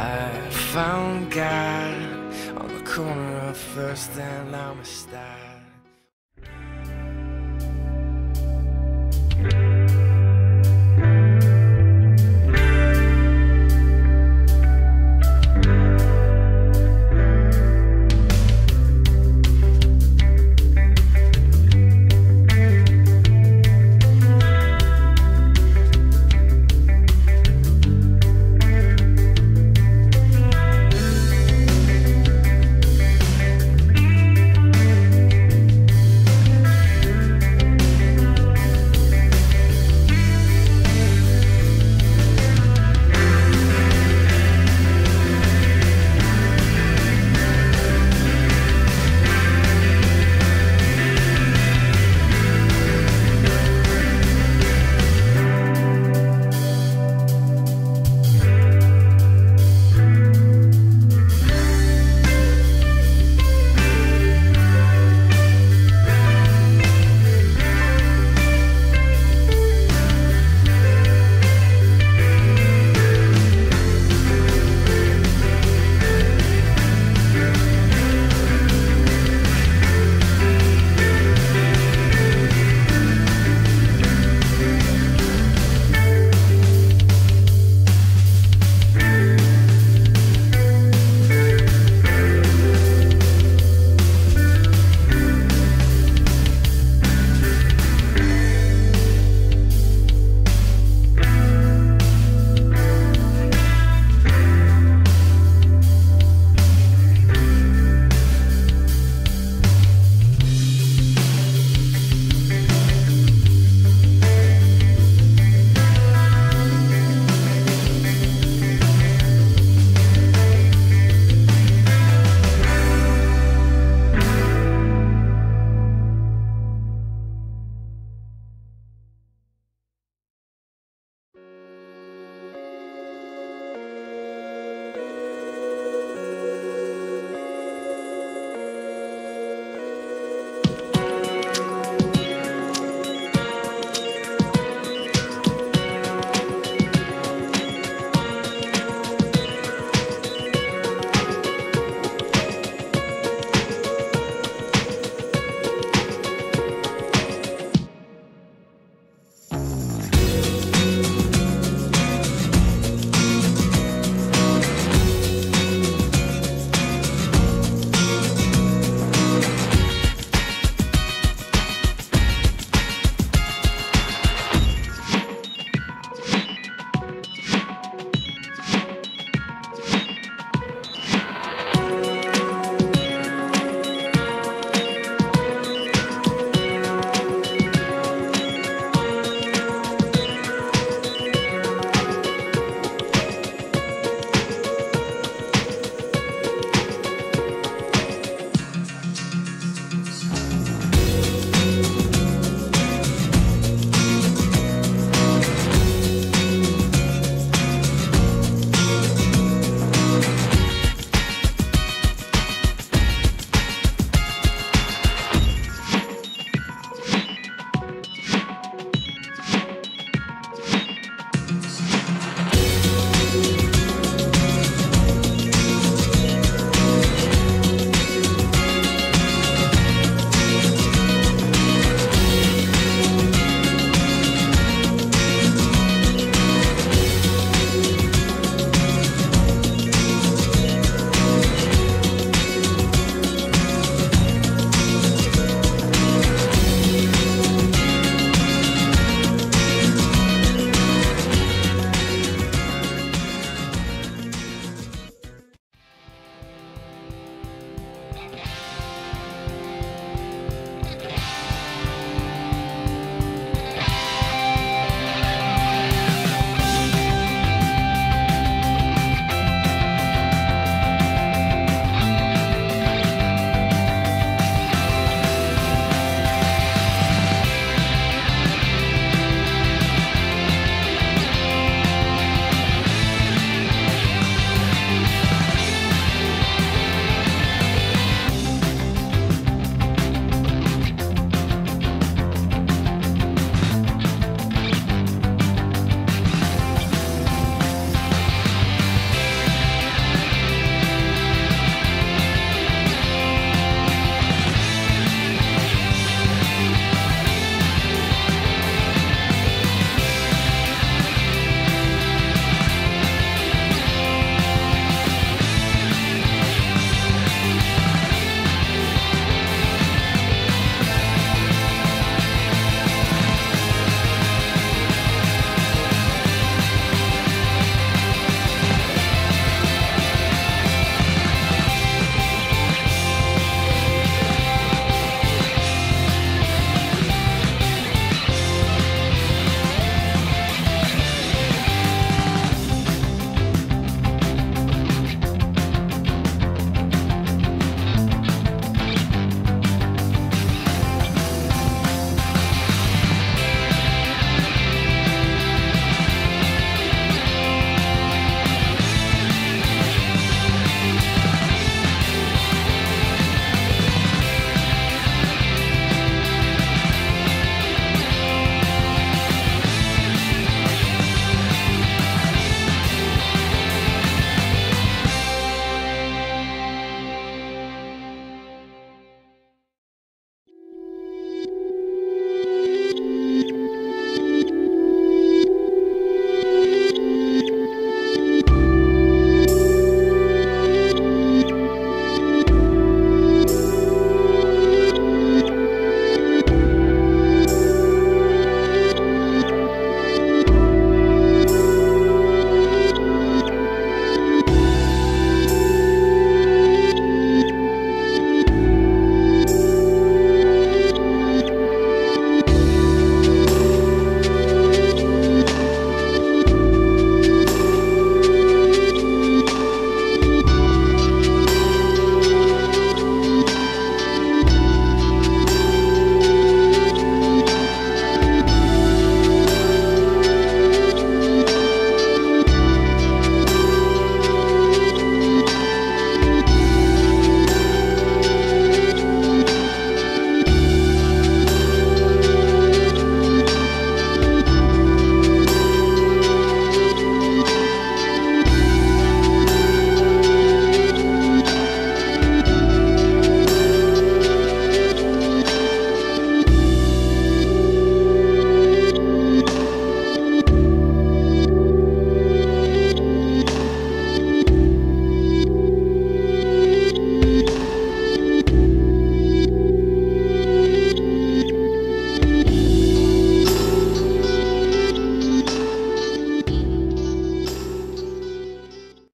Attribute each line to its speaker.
Speaker 1: I found God on the corner of First and Amistad.